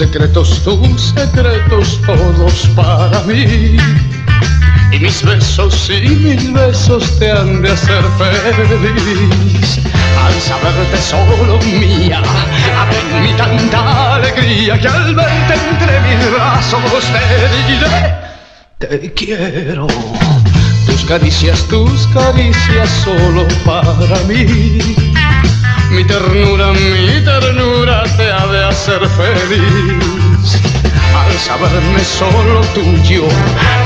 secretos, tus secretos, todos para mí. Y mis besos y mis besos te han de hacer feliz. Al saberte solo mía, en mí tanta alegría que al verte entre mis brazos te diré, te quiero. Tus caricias, tus caricias solo para mí. Mi ternura, mi ternura te hacer feliz. Al saberme solo tuyo,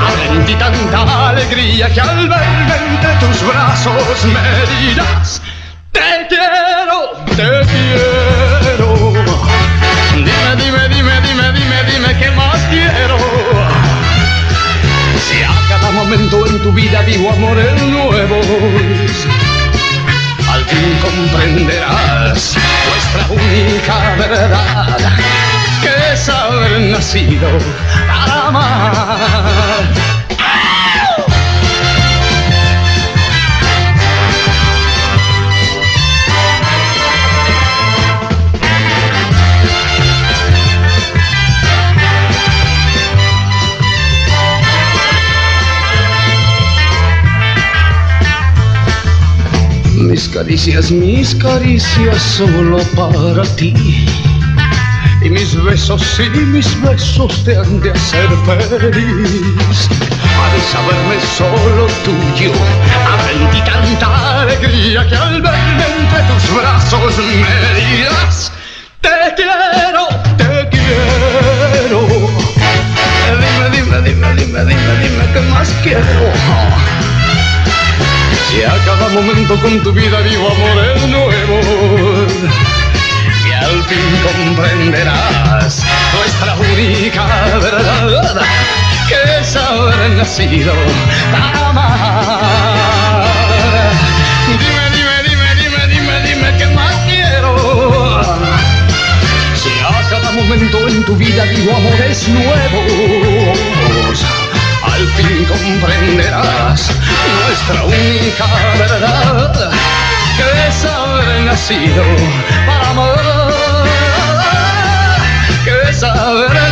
aprendí tanta alegría que al verme entre tus brazos me dirás, te quiero, te quiero. Dime, dime, dime, dime, dime, dime, ¿qué más quiero? Si a cada momento en tu vida vivo amores nuevos, al fin comprenderás nuestra única verdad, que es haber nacido para amar. Mis caricias, mis caricias solo para ti. Y mis besos y mis besos te han de hacer feliz. Al saberme solo tuyo, aprendí tanta alegría que al verme entre tus brazos me dirás, te quiero, te quiero. Dime, dime, dime, dime, dime, dime, ¿qué más quiero? Si a cada momento con tu vida vivo amores nuevos y al fin comprenderás nuestra única verdad que es haber nacido para amar. Dime, dime, dime, dime, dime, dime qué más quiero. Si a cada momento en tu vida vivo amores nuevos al fin comprenderás nuestra única verdad, que es haber nacido para amar, que es haber